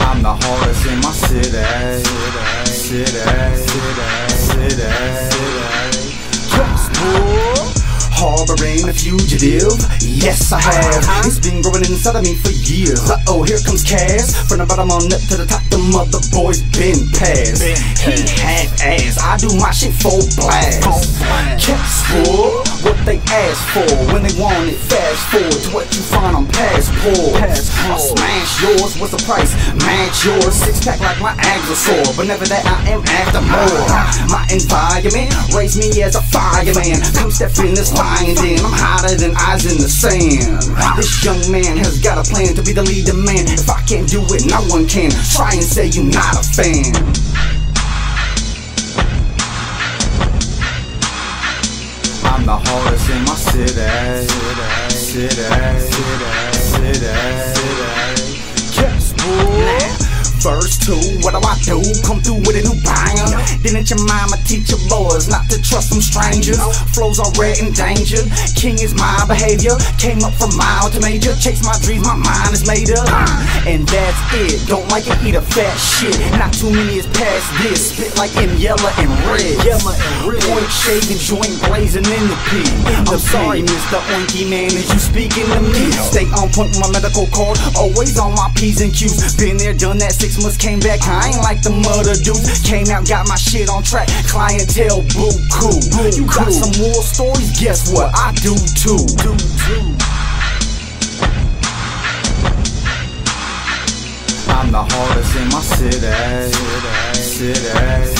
I'm the hardest in my city. City, city, city, city. Harboring a fugitive, yes I have. It's been growing inside of me for years. Uh oh, here comes Cass. From the bottom on up to the top, the mother boy's been past. He had ass. I do my shit for blast. Kept they ask for when they want it. Fast forward to what you find on passport. I smash yours, what's the price? Match yours, six pack like my sore. But never that I am after more. My environment raised me as a fireman. Come step in this lion den, I'm hotter than eyes in the sand. This young man has got a plan to be the leader man. If I can't do it, no one can. Try and say you're not a fan. I'm the hardest in my city, city, city, city. Yes, boy. Verse two, what do I do? Didn't your mama teach your boys not to trust some strangers? Flows are red endangered. King is my behavior. Came up from mild to major. Chase my dreams, my mind is made up. And that's it. Don't like it, eat a fat shit. Not too many is past this. Spit like in yellow and red. Yellow and red. Point shaving, joint blazing in the pee. I'm sorry, Mr. Oinky Man, is you speaking to me? Stay on point with my medical card. Always on my P's and Q's. Been there, done that. Six months came back. I ain't like the mother dudes. Came out, got my shit on track. Clientele, boo cool. You got some more stories? Guess what? I do too. Do too. I'm the hardest in my city, city.